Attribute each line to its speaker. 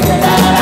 Speaker 1: take that.